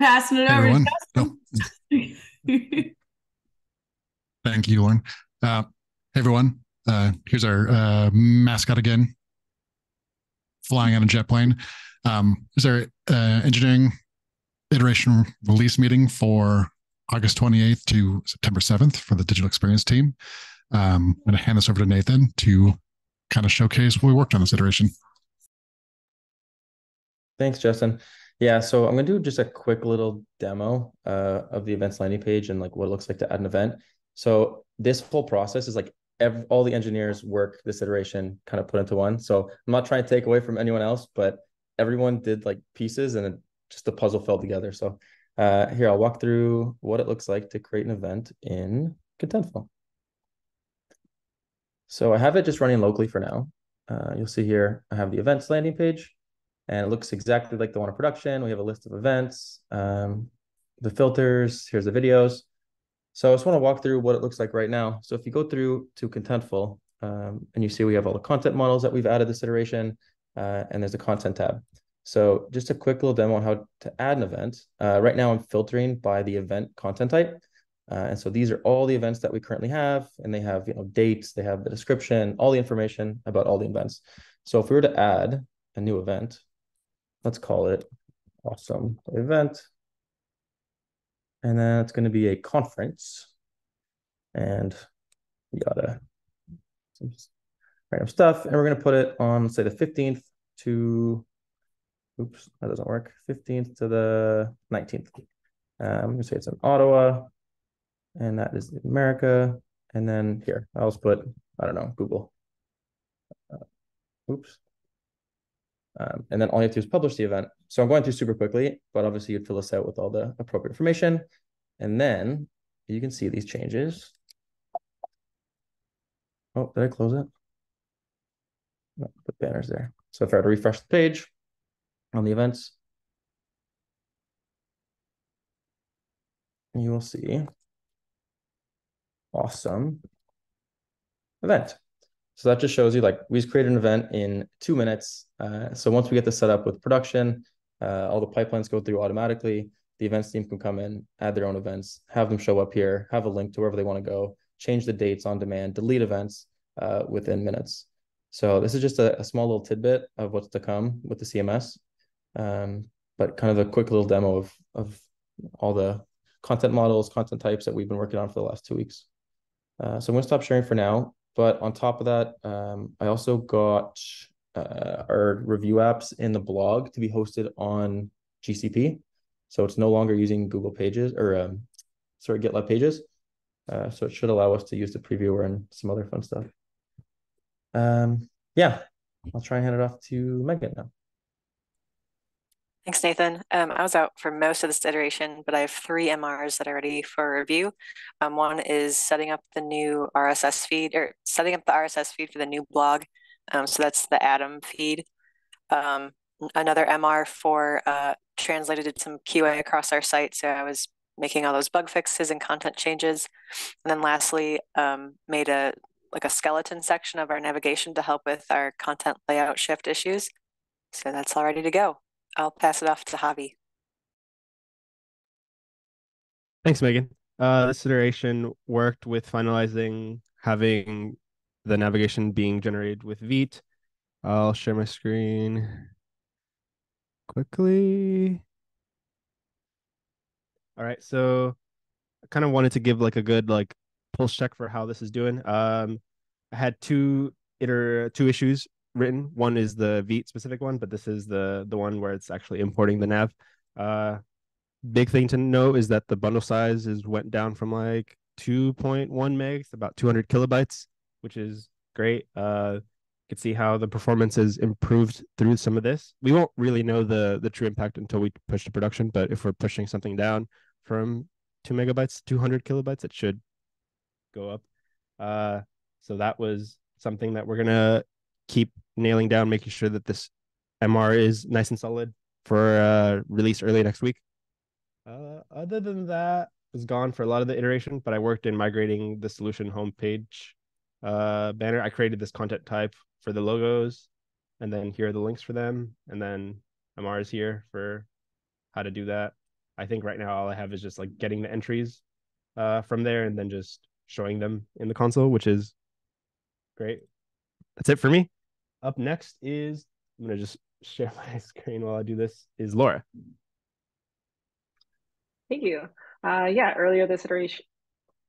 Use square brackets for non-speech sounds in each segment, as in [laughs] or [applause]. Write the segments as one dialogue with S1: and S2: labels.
S1: Passing it over to
S2: Justin. Oh. [laughs] Thank you, Lauren. Uh, hey, everyone. Uh, here's our uh, mascot again, flying on a jet plane. Um, is our uh, engineering iteration release meeting for August 28th to September 7th for the digital experience team. Um, I'm going to hand this over to Nathan to kind of showcase what we worked on this iteration.
S3: Thanks, Justin. Yeah, so I'm going to do just a quick little demo uh, of the events landing page and like what it looks like to add an event. So this whole process is like all the engineers work this iteration kind of put into one. So I'm not trying to take away from anyone else, but everyone did like pieces and it, just the puzzle fell together. So uh, here, I'll walk through what it looks like to create an event in Contentful. So I have it just running locally for now. Uh, you'll see here, I have the events landing page and it looks exactly like the one in production. We have a list of events, um, the filters, here's the videos. So I just want to walk through what it looks like right now. So if you go through to Contentful um, and you see we have all the content models that we've added this iteration, uh, and there's a content tab. So just a quick little demo on how to add an event. Uh, right now I'm filtering by the event content type. Uh, and so these are all the events that we currently have, and they have you know dates, they have the description, all the information about all the events. So if we were to add a new event, let's call it awesome event. And then it's going to be a conference. And we got a some random stuff. And we're going to put it on, say, the 15th to, oops, that doesn't work, 15th to the 19th. Um, I'm going to say it's in Ottawa. And that is America. And then here, I'll just put, I don't know, Google. Uh, oops. Um, and then all you have to do is publish the event. So I'm going through super quickly, but obviously you'd fill this out with all the appropriate information. And then you can see these changes. Oh, did I close it? No, put banners there. So if I were to refresh the page on the events, you will see awesome event. So that just shows you like we just created an event in two minutes. Uh, so once we get this set up with production, uh, all the pipelines go through automatically. The events team can come in, add their own events, have them show up here, have a link to wherever they want to go, change the dates on demand, delete events uh, within minutes. So this is just a, a, small little tidbit of what's to come with the CMS, um, but kind of a quick little demo of, of all the content models, content types that we've been working on for the last two weeks. Uh, so I'm going to stop sharing for now. But on top of that, um, I also got uh, our review apps in the blog to be hosted on GCP. So it's no longer using Google Pages or um, sorry, GitLab Pages. Uh, so it should allow us to use the previewer and some other fun stuff. Um, yeah, I'll try and hand it off to Megan now.
S4: Thanks, Nathan. Um, I was out for most of this iteration, but I have three MRs that are ready for review. Um, one is setting up the new RSS feed or setting up the RSS feed for the new blog. Um, so that's the Atom feed. Um, another MR for uh, translated some QA across our site. So I was making all those bug fixes and content changes. And then lastly, um, made a like a skeleton section of our navigation to help with our content layout shift issues. So that's all ready to go. I'll pass it off to Javi.
S5: Thanks, Megan. Uh, this iteration worked with finalizing having the navigation being generated with Vite. I'll share my screen quickly. All right, so I kind of wanted to give like a good like pulse check for how this is doing. Um, I had two iter two issues written. One is the Vite specific one, but this is the the one where it's actually importing the nav. Uh, big thing to note is that the bundle size is went down from like 2.1 megs about 200 kilobytes, which is great. Uh, you can see how the performance has improved through some of this. We won't really know the the true impact until we push to production, but if we're pushing something down from two megabytes, 200 kilobytes, it should go up. Uh, so that was something that we're gonna keep nailing down, making sure that this MR is nice and solid for uh, release early next week. Uh, other than that, was gone for a lot of the iteration, but I worked in migrating the solution homepage uh, banner. I created this content type for the logos, and then here are the links for them, and then MR is here for how to do that. I think right now all I have is just like getting the entries uh, from there and then just showing them in the console, which is great. That's it for me. Up next is I'm gonna just [laughs] share my [laughs] screen while I do this. Is Laura.
S1: Thank you. Uh, yeah, earlier this iteration,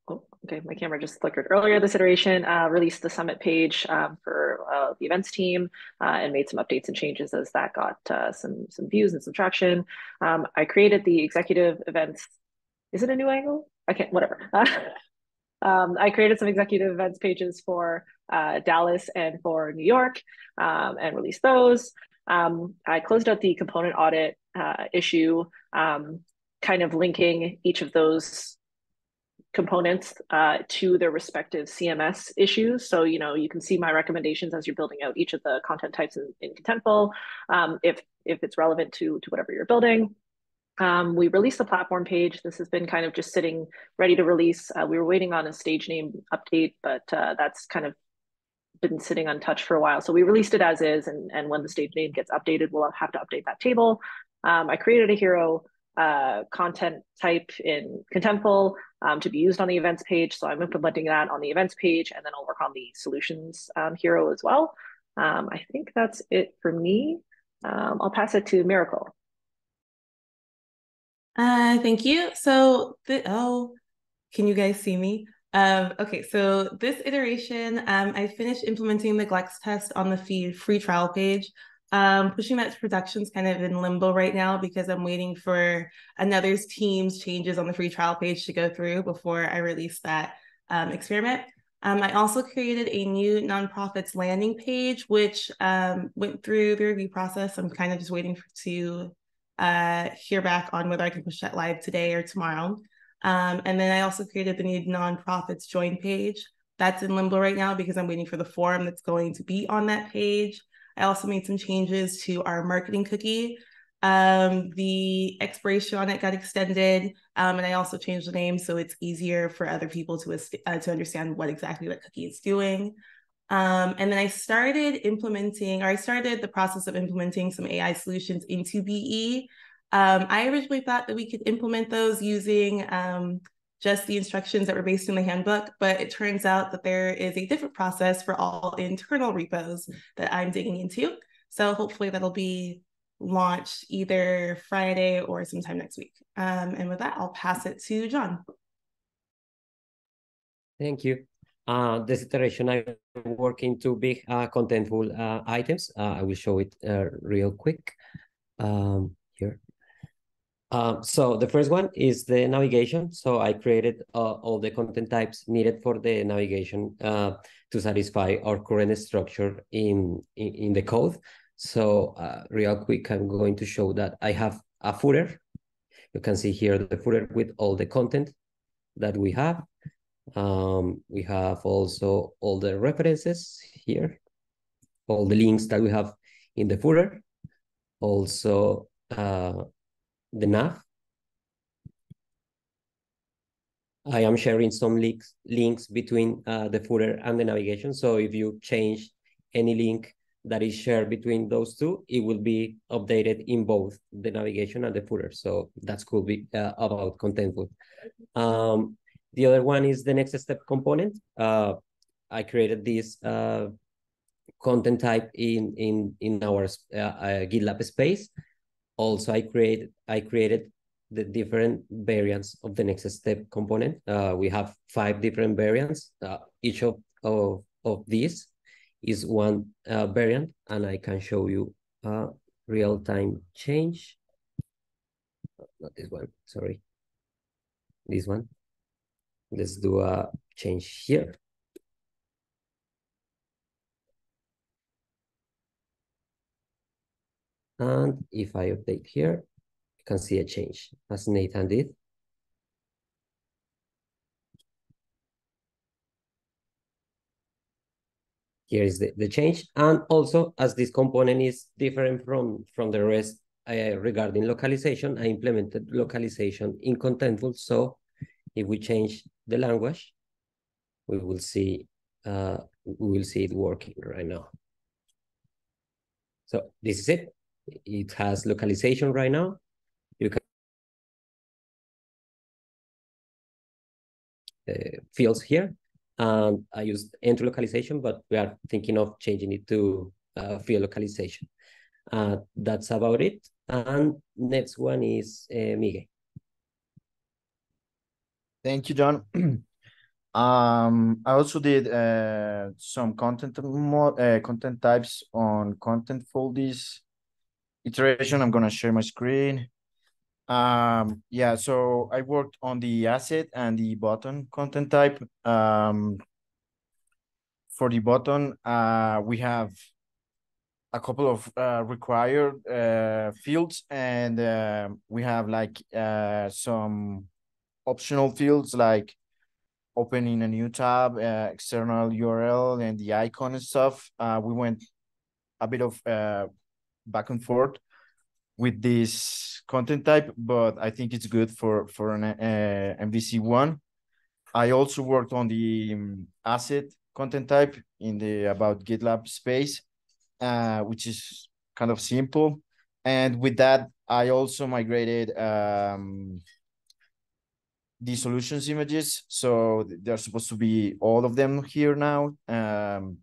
S1: oh, okay, my camera just flickered. Earlier this iteration, uh, released the summit page um, for uh, the events team uh, and made some updates and changes as that got uh, some some views and some traction. Um, I created the executive events. Is it a new angle? I can't. Whatever. [laughs] um, I created some executive events pages for uh, Dallas and for New York um, and released those. Um, I closed out the component audit issue um, kind of linking each of those components uh, to their respective CMS issues. So, you know, you can see my recommendations as you're building out each of the content types in, in Contentful, um, if, if it's relevant to, to whatever you're building. Um, we released the platform page. This has been kind of just sitting ready to release. Uh, we were waiting on a stage name update, but uh, that's kind of been sitting untouched for a while. So we released it as is, and, and when the stage name gets updated, we'll have to update that table. Um, I created a hero uh, content type in Contentful um, to be used on the events page. So I'm implementing that on the events page, and then I'll work on the solutions um, hero as well. Um, I think that's it for me. Um, I'll pass it to Miracle.
S6: Uh, thank you. So, the, oh, can you guys see me? Um, okay, so this iteration, um, I finished implementing the Glex test on the feed free trial page. Um, pushing that to production's kind of in limbo right now because I'm waiting for another team's changes on the free trial page to go through before I release that um, experiment. Um, I also created a new nonprofits landing page, which um, went through the review process. I'm kind of just waiting for, to uh, hear back on whether I can push that live today or tomorrow. Um, and then I also created the new nonprofits join page. That's in limbo right now because I'm waiting for the form that's going to be on that page. I also made some changes to our marketing cookie. Um, the expiration on it got extended, um, and I also changed the name so it's easier for other people to uh, to understand what exactly that cookie is doing. Um, and then I started implementing, or I started the process of implementing some AI solutions into BE. Um, I originally thought that we could implement those using um, just the instructions that were based in the handbook, but it turns out that there is a different process for all internal repos that I'm digging into. So hopefully that'll be launched either Friday or sometime next week. Um, and with that, I'll pass it to John.
S7: Thank you. Uh, this iteration, I work in two big uh, contentful uh, items. Uh, I will show it uh, real quick um, here. Um, so the first one is the navigation. So I created uh, all the content types needed for the navigation to satisfy our current structure in, in, in the code. So real quick, I'm going to show that I have a footer. You can see here the footer with all the content that we have. Um, we have also all the references here, all the links that we have in the footer. Also, uh, the nav. I am sharing some links links between uh, the footer and the navigation. So if you change any link that is shared between those two, it will be updated in both the navigation and the footer. So that's cool be, uh, about Contentful. Um, the other one is the next step component. Uh, I created this uh, content type in in in our uh, uh, GitLab space also I created I created the different variants of the next step component. Uh, we have five different variants. Uh, each of, of, of these is one variant, and I can show you a real-time change. Not this one, sorry. This one. Let's do a change here. And if I update here, you can see a change as Nathan did. Here is the, the change. And also, as this component is different from, from the rest uh, regarding localization, I implemented localization in Contentful. So if we change the language, we will see uh, we will see it working right now. So this is it. It has localization right now. You can uh, fields here. And I use entry localization, but we are thinking of changing it to uh, field localization. Uh, that's about it. And next one is uh, Miguel.
S8: Thank you, John. [clears throat] um, I also did uh, some content more uh, content types on Contentful this iteration. I'm gonna share my screen. Um, yeah, so I worked on the asset and the button content type. Um, for the button, uh, we have a couple of uh, required uh, fields, and uh, we have like uh, some optional fields like opening a new tab, uh, external URL, and the icon and stuff. Uh, we went a bit of uh, back and forth with this content type, but I think it's good for for an uh, MVC one. I also worked on the um, asset content type in the about GitLab space, uh, which is kind of simple. And with that, I also migrated um, the solutions images. So they're supposed to be all of them here now, um,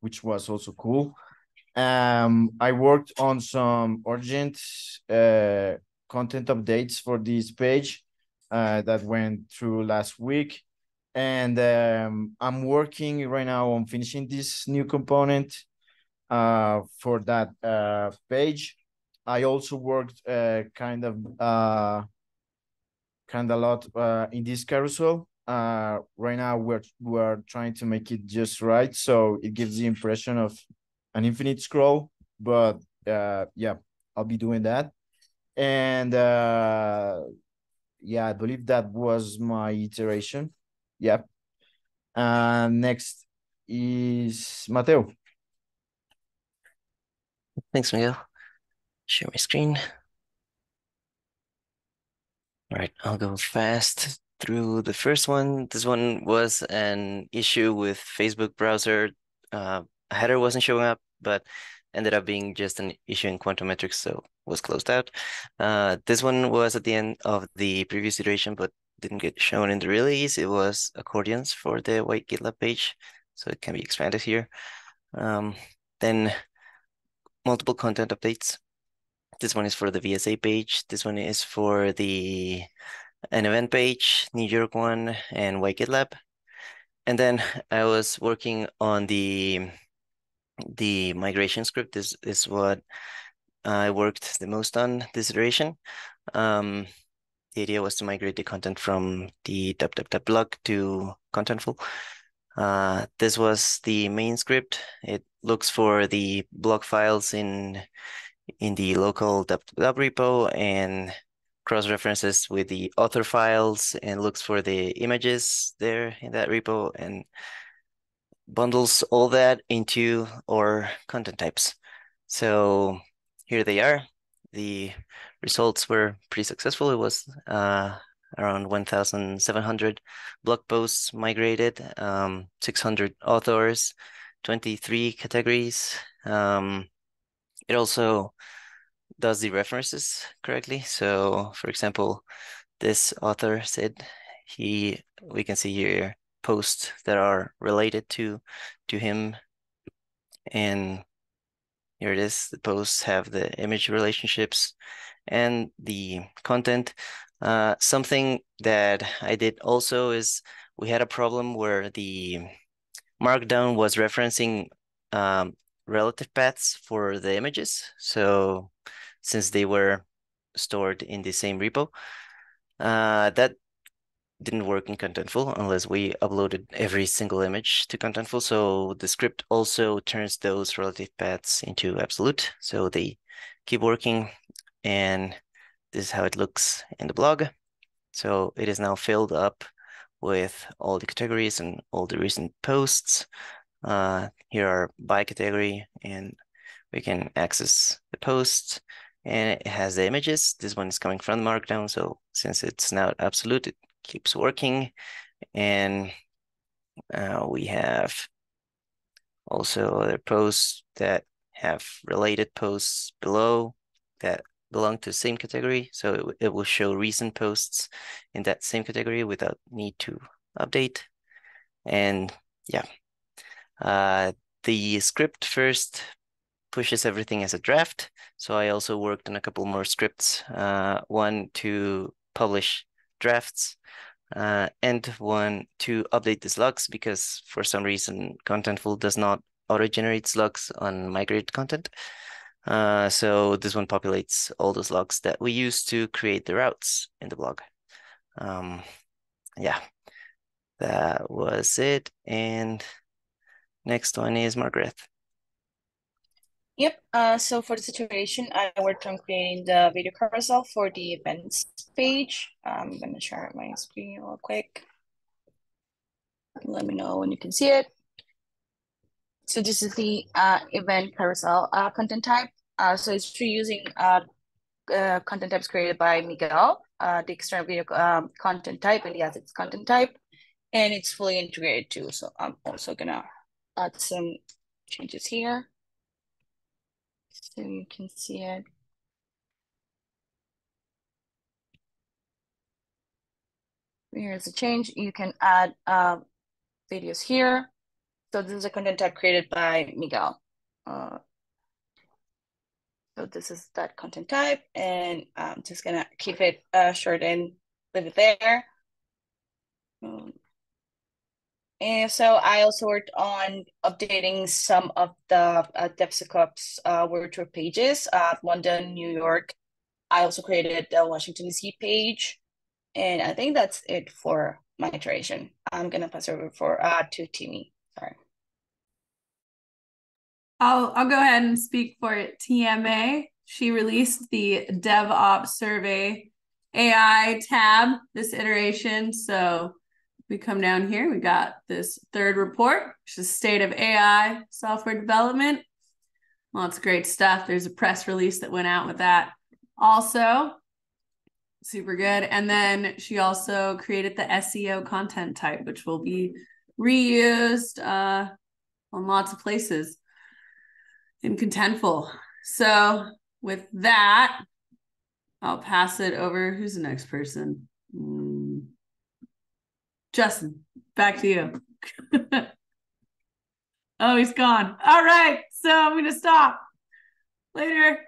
S8: which was also cool. Um, I worked on some urgent uh, content updates for this page uh, that went through last week. And um, I'm working right now on finishing this new component uh, for that uh, page. I also worked uh, kind of uh, kind of a lot uh, in this carousel. Uh, right now we're we're trying to make it just right, so it gives the impression of an infinite scroll. But uh, yeah, I'll be doing that, and uh, yeah, I believe that was my iteration. Yep. Uh, next is Mateo.
S9: Thanks, Miguel. Share my screen. All right, I'll go fast through the first one. This one was an issue with Facebook browser. Uh, header wasn't showing up, but ended up being just an issue in Quantum Metrics, so was closed out. Uh, this one was at the end of the previous iteration, but didn't get shown in the release. It was accordions for the why GitLab page, so it can be expanded here. Um, then multiple content updates. This one is for the VSA page. This one is for the an event page, New York one, and why GitLab. And then I was working on the the migration script. This is what I worked the most on this iteration. Um, the idea was to migrate the content from the www blog to Contentful. Uh, this was the main script. It looks for the blog files in in the local www repo and cross references with the author files and looks for the images there in that repo and bundles all that into our content types. So here they are. The results were pretty successful. It was uh, around 1,700 blog posts migrated, um, 600 authors, 23 categories. Um, it also does the references correctly. So for example, this author said he, we can see here posts that are related to, to him. And here it is, the posts have the image relationships and the content. Uh, something that I did also is we had a problem where the Markdown was referencing um, relative paths for the images. So since they were stored in the same repo, uh, that didn't work in Contentful unless we uploaded every single image to Contentful. So the script also turns those relative paths into absolute. So they keep working and this is how it looks in the blog. So it is now filled up with all the categories and all the recent posts. Uh, here are by category and we can access the post and it has the images. This one is coming from the markdown. So since it's now absolute, it keeps working. And uh, we have also other posts that have related posts below that belong to the same category. So it, it will show recent posts in that same category without need to update. And yeah, uh, the script first pushes everything as a draft. So I also worked on a couple more scripts, uh, one to publish drafts uh, and one to update the slugs because for some reason Contentful does not auto-generate slugs on migrate content. Uh, so this one populates all the slugs that we use to create the routes in the blog. Um, yeah, that was it. And next one is Margaret.
S10: Yep. Uh, so for the situation, I worked on creating the video carousel for the events page. I'm gonna share my screen real quick. Let me know when you can see it. So this is the uh, event carousel uh, content type. Uh, so it's reusing uh, uh, content types created by Miguel, uh, the external video um, content type and the assets content type. And it's fully integrated too. So I'm also gonna add some changes here so you can see it. Here's a change. You can add uh, videos here. So this is a content type created by Miguel. Uh, so this is that content type, and I'm just gonna keep it uh, short and leave it there. Um, and so I also worked on updating some of the uh, DevSecOps uh, Tour pages, uh, London, New York. I also created the Washington DC page, and I think that's it for my iteration. I'm gonna pass over for uh, to Timmy. Sorry.
S11: I'll I'll go ahead and speak for TMA. She released the DevOps survey AI tab this iteration, so we come down here, we got this third report, which is state of AI software development. Lots of great stuff. There's a press release that went out with that also. Super good. And then she also created the SEO content type, which will be reused uh, on lots of places in Contentful. So with that, I'll pass it over. Who's the next person? Justin, back to you. [laughs] oh, he's gone. All right. So I'm going to stop. Later.